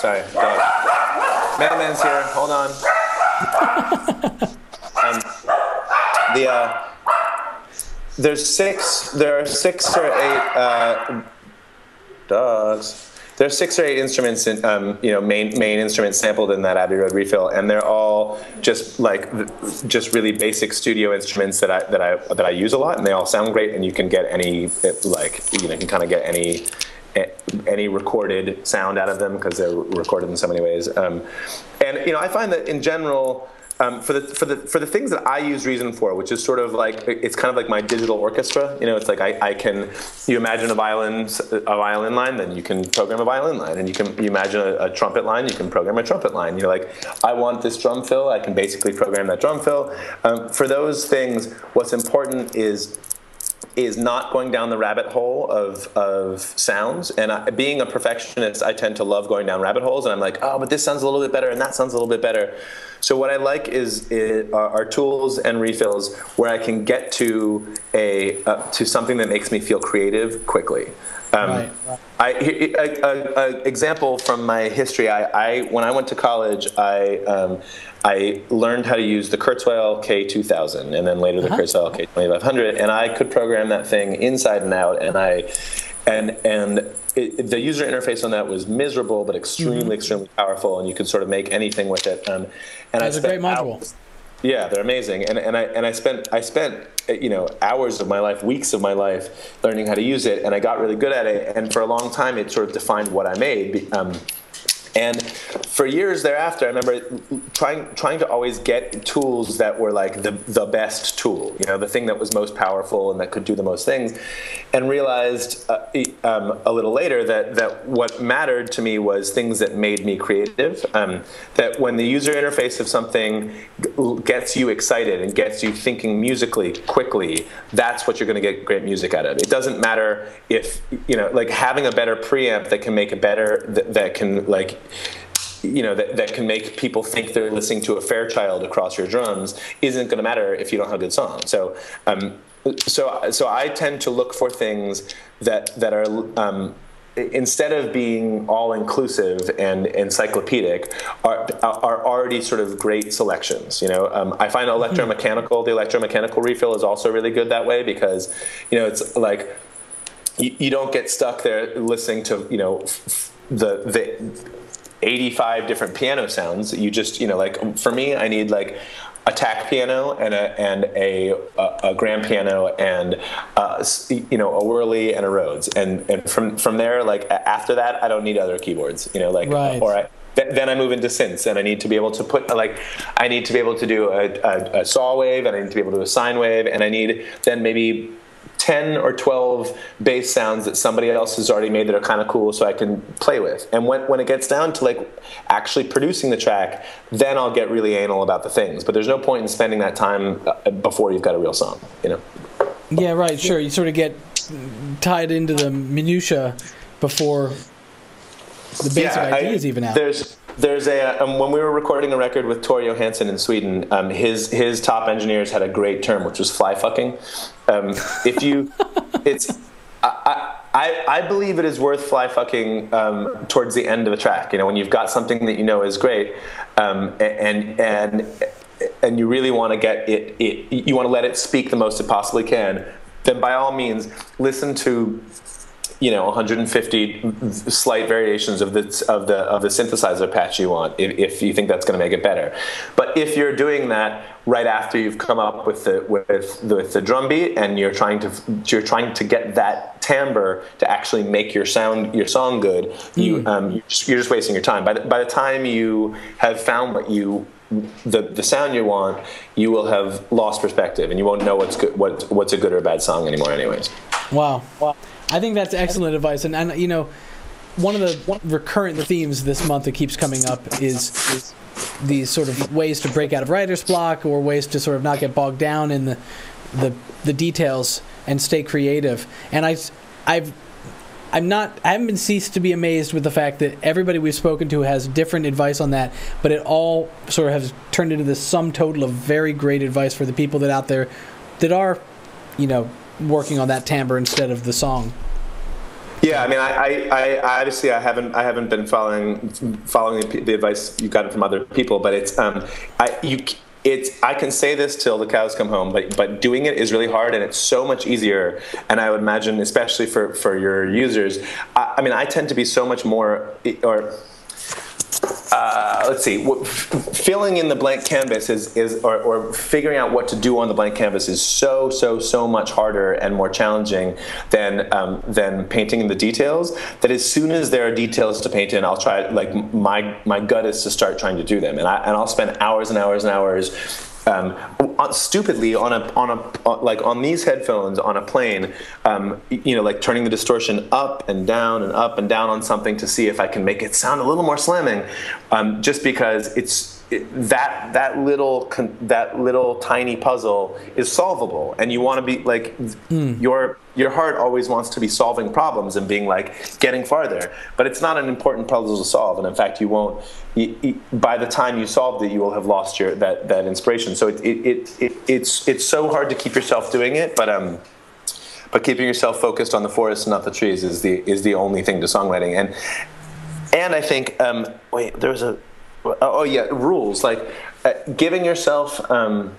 Sorry dog here hold on. Um, the uh, there's six there are six or eight uh, dogs there's six or eight instruments, in, um, you know, main main instruments sampled in that Abbey Road refill, and they're all just like just really basic studio instruments that I that I that I use a lot, and they all sound great, and you can get any like you know you can kind of get any any recorded sound out of them because they're recorded in so many ways. Um, and you know, I find that in general, um, for the for the for the things that I use Reason for, which is sort of like it's kind of like my digital orchestra. You know, it's like I, I can you imagine a violin a violin line, then you can program a violin line, and you can you imagine a, a trumpet line, you can program a trumpet line. You're like, I want this drum fill, I can basically program that drum fill. Um, for those things, what's important is is not going down the rabbit hole of, of sounds. And I, being a perfectionist, I tend to love going down rabbit holes. And I'm like, oh, but this sounds a little bit better, and that sounds a little bit better. So what I like is are tools and refills where I can get to a uh, to something that makes me feel creative quickly. Um, right. I, a, a, a, example from my history. I, I, when I went to college, I um, I learned how to use the Kurzweil K2000 and then later the uh-huh. Kurzweil K2500, and I could program that thing inside and out. And I and and it, the user interface on that was miserable, but extremely, mm-hmm. extremely powerful, and you could sort of make anything with it. Um, and I. That's a great module. Hours, yeah, they're amazing, and and I and I spent I spent you know hours of my life, weeks of my life learning how to use it, and I got really good at it. And for a long time, it sort of defined what I made. Um, and for years thereafter, I remember trying trying to always get tools that were like the the best tool, you know, the thing that was most powerful and that could do the most things, and realized uh, um, a little later that that what mattered to me was things that made me creative. Um, that when the user interface of something gets you excited and gets you thinking musically quickly, that's what you're going to get great music out of. It doesn't matter if you know, like having a better preamp that can make a better, that, that can like you know that, that can make people think they're listening to a Fairchild across your drums isn't going to matter if you don't have a good song. So, um, so, so I tend to look for things that that are um, instead of being all inclusive and encyclopedic, are, are already sort of great selections. You know, um, I find electromechanical, the electromechanical refill is also really good that way because, you know, it's like you, you don't get stuck there listening to you know the the 85 different piano sounds. You just, you know, like for me, I need like a tack piano and a and a a, a grand piano and uh, you know a Whirly and a Rhodes and and from from there like after that I don't need other keyboards you know like right. or I, then I move into synths and I need to be able to put like I need to be able to do a, a, a saw wave and I need to be able to do a sine wave and I need then maybe 10 or 12 bass sounds that somebody else has already made that are kind of cool so I can play with. And when, when it gets down to like actually producing the track, then I'll get really anal about the things. But there's no point in spending that time uh, before you've got a real song, you know? Yeah, right, sure. You sort of get tied into the minutia before the basic yeah, ideas I, even out. There's there's a um, when we were recording a record with Tore Johansson in Sweden, um, his his top engineers had a great term, which was fly fucking. Um, if you, it's I, I, I believe it is worth fly fucking um, towards the end of a track. You know, when you've got something that you know is great, um, and and and you really want to get it, it you want to let it speak the most it possibly can. Then by all means, listen to you know 150 slight variations of the of the of the synthesizer patch you want if, if you think that's going to make it better but if you're doing that right after you've come up with the with the, with the drum beat and you're trying to you're trying to get that timbre to actually make your sound your song good you Hmm. um, you're, just, you're just wasting your time by the, by the time you have found what you the, the sound you want you will have lost perspective and you won't know what's good what, what's a good or bad song anymore anyways Wow. Wow. I think that's excellent advice. And, and you know, one of the recurrent themes this month that keeps coming up is, these sort of ways to break out of writer's block or ways to sort of not get bogged down in the, the, the details and stay creative. And I, I've, I'm not. I haven't been ceased to be amazed with the fact that everybody we've spoken to has different advice on that, but it all sort of has turned into this sum total of very great advice for the people that out there that are, you know, working on that timbre instead of the song. Yeah, I mean, I, I, I obviously I haven't I haven't been following following the, advice you've gotten from other people, but it's um I you it's I can say this till the cows come home, but but doing it is really hard, and it's so much easier. And I would imagine, especially for for your users, I, I mean, I tend to be so much more or uh, let's see, w- filling in the blank canvas is, is or, or figuring out what to do on the blank canvas is so, so, so much harder and more challenging than, um, than painting in the details. That as soon as there are details to paint in, I'll try, like, my, my gut is to start trying to do them. And, I, and I'll spend hours and hours and hours um, stupidly on a on a like on these headphones on a plane, um, you know, like turning the distortion up and down and up and down on something to see if I can make it sound a little more slamming, um, just because it's it, that that little con- that little tiny puzzle is solvable, and you want to be like your your heart always wants to be solving problems and being like getting farther, but it's not an important puzzle to solve, and in fact, you won't. You, you- by the time you solved it, you will have lost your that that inspiration. So it, it, it, it it's it's so hard to keep yourself doing it, but um. But keeping yourself focused on the forest, and not the trees, is the is the only thing to songwriting. And and I think um, wait, there was a oh, oh yeah rules. Like uh, giving yourself um,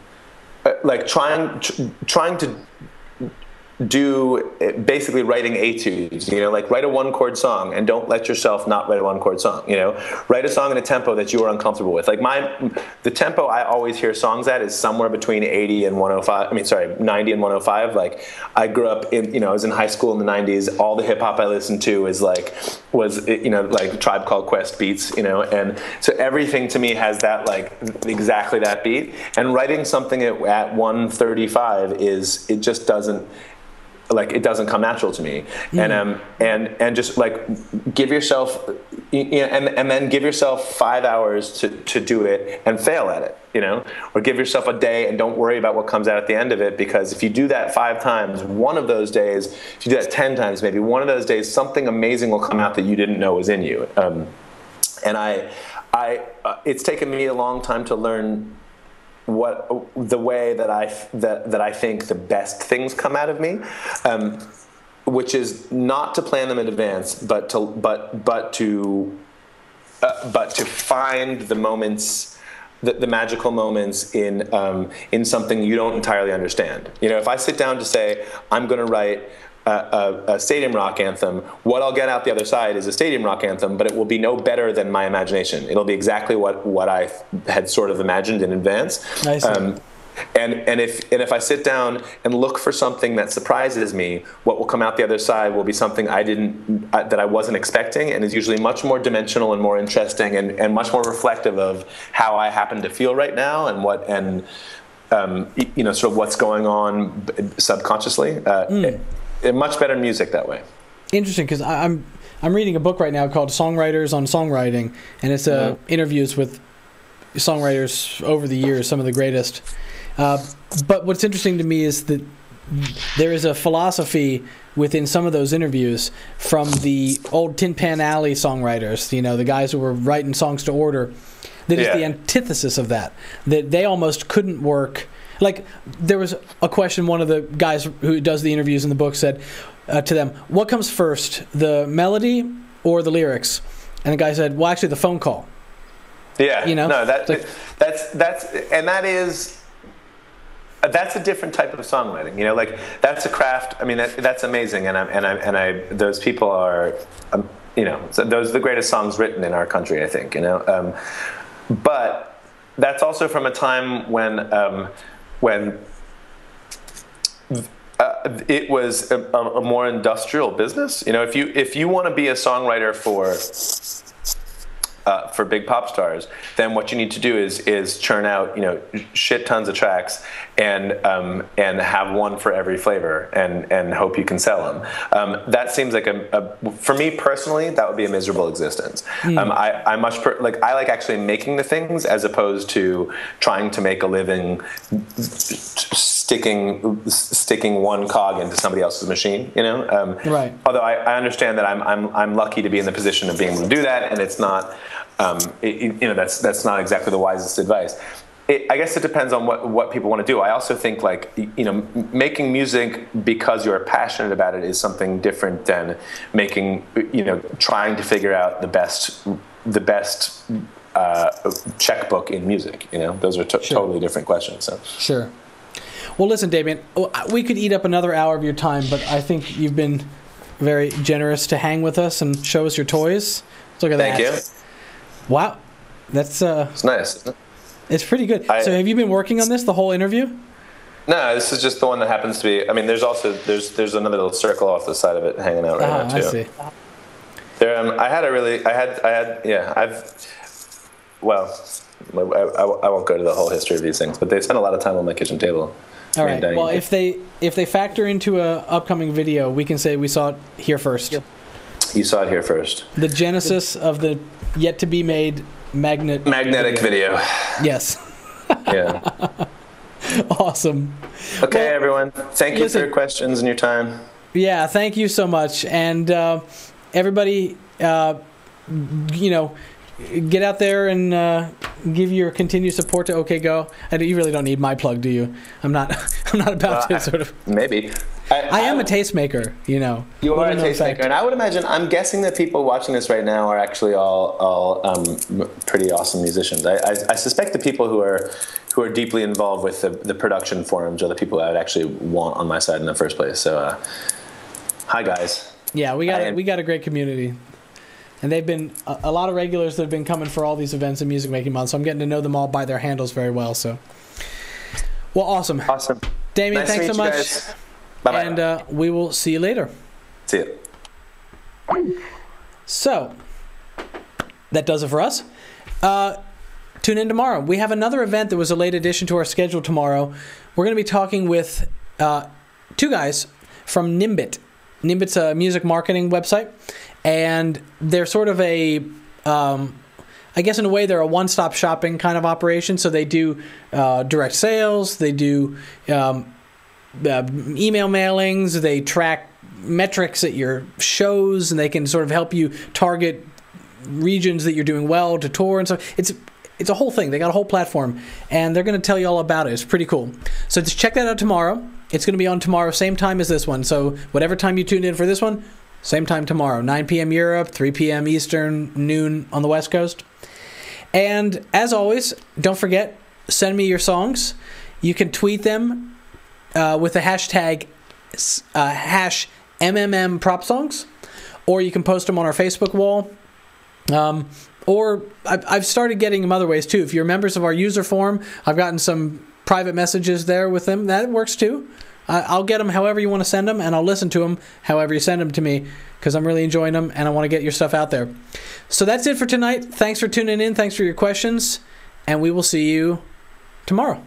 uh, like trying tr- trying to do uh, basically writing etudes you know like write a one chord song and don't let yourself not write a one chord song you know? Write a song in a tempo that you are uncomfortable with. Like my the tempo i always hear songs at is somewhere between 80 and 105 i mean sorry 90 and 105 like i grew up in you know i was in high school in the 90s all the hip hop i listened to is like was you know like tribe called quest beats you know? And so everything to me has that like exactly that beat. And writing something at, at 135 is it just doesn't like it doesn't come natural to me. And um and and just like give yourself you know, and and then give yourself five hours to to do it and fail at it you know? Or give yourself a day and don't worry about what comes out at the end of it because if you do that five times one of those days if you do that 10 times maybe one of those days something amazing will come out that you didn't know was in you. Um, and i i uh, it's taken me a long time to learn what the way that I that that I think the best things come out of me, um, which is not to plan them in advance, but to but but to uh, but to find the moments. The, the magical moments in um, in something you don't entirely understand. You know, if I sit down to say I'm going to write a, a, stadium rock anthem, what I'll get out the other side is a stadium rock anthem, but it will be no better than my imagination. It'll be exactly what what I had sort of imagined in advance. See. Um, and and if and if I sit down and look for something that surprises me, what will come out the other side will be something I didn't uh, that I wasn't expecting, and is usually much more dimensional and more interesting and, and much more reflective of how I happen to feel right now and what and um, you know sort of what's going on subconsciously. Uh, it- much better music that way. Interesting, because I'm I'm reading a book right now called Songwriters on Songwriting, and it's uh, Mhm. interviews with songwriters over the years, some of the greatest. Uh, but what's interesting to me is that there is a philosophy within some of those interviews from the old Tin Pan Alley songwriters, you know, the guys who were writing songs to order, that is Yeah. the antithesis of that. That they almost couldn't work. Like, there was a question one of the guys who does the interviews in the book said uh, to them, What comes first, the melody or the lyrics? And the guy said, Well, actually, the phone call. Yeah, You know? no, that like- that's that's and that is that's a different type of songwriting. You know, like that's a craft. I mean, that, that's amazing, and I and I and I those people are, um, you know, so those are the greatest songs written in our country. I think. You know, um, but that's also from a time when um, when uh, it was a, a, more industrial business. You know, if you if you want to be a songwriter for uh, for big pop stars, then what you need to do is is churn out you know shit tons of tracks and um, and have one for every flavor and and hope you can sell them. Um, that seems like a, a, for me personally that would be a miserable existence. Mm. Um, I, I much per, like I like actually making the things as opposed to trying to make a living sticking sticking one cog into somebody else's machine. You know, um, right? Although I, I understand that I'm, I'm I'm lucky to be in the position of being able to do that, and it's not um, it, you know, that's that's not exactly the wisest advice. It, I guess it depends on what, what people want to do. I also think like you know making music because you're passionate about it is something different than making you know trying to figure out the best the best uh, checkbook in music. You know those are sure. totally different questions. So. Sure. Well, listen, Damian, we could eat up another hour of your time, but I think you've been very generous to hang with us and show us your toys. Look at Thank that. Thank you. Wow, that's uh, it's nice. It? It's pretty good. I, so, have you been working on this the whole interview? No, this is just the one that happens to be. I mean, there's also there's there's another little circle off the side of it hanging out right ah, now too. I see. There, um, I had a really, I had, I had, yeah, I've, well, I, I, I won't go to the whole history of these things, but they spent a lot of time on my kitchen table. All right. Well, if they if they factor into a upcoming video, we can say we saw it here first. Yep. You saw it here first. The genesis of the yet to be made magnet magnetic video. video. Yes. yeah. awesome. Okay, well, everyone. Thank you listen, for your questions and your time. Yeah, thank you so much, and uh, everybody. Uh, you know get out there and uh, give your continued support to OK Go. And you really don't need my plug, do you? I'm not. I'm not about to sort of. Maybe. I, I am a tastemaker, you know. You are a tastemaker, and I would imagine. I'm guessing that people watching this right now are actually all all um, pretty awesome musicians. I, I, suspect the people who are who are deeply involved with the, the production forums are the people I would actually want on my side in the first place. So, uh, hi guys. Yeah, we got a, we got a great community and they've been a, a, lot of regulars that have been coming for all these events in Music Making Month. So I'm getting to know them all by their handles very well. So, well, awesome, awesome, Damian. Nice thanks so much. Bye bye. And uh, we will see you later. See you. So that does it for us. Uh, tune in tomorrow. We have another event that was a late addition to our schedule tomorrow. We're going to be talking with uh, two guys from Nimbit. Nimbit's a music marketing website, and they're sort of a um, I guess in a way they're a one-stop shopping kind of operation. So they do uh, direct sales, they do um, uh, email mailings, they track metrics at your shows, and they can sort of help you target regions that you're doing well to tour and so It's it's a whole thing. They got a whole platform, and they're going to tell you all about it. It's pretty cool. So just check that out tomorrow. It's going to be on tomorrow, same time as this one. So whatever time you tuned in for this one, same time tomorrow, 9 p.m. Europe, 3 p.m. Eastern, noon on the West Coast. And as always, don't forget, send me your songs. You can tweet them uh, with the hashtag uh, hash MMM prop songs, or you can post them on our Facebook wall. Um, or I've started getting them other ways too. If you're members of our user forum, I've gotten some private messages there with them. That works too. I'll get them however you want to send them, and I'll listen to them however you send them to me because I'm really enjoying them and I want to get your stuff out there. So that's it for tonight. Thanks for tuning in. Thanks for your questions, and we will see you tomorrow.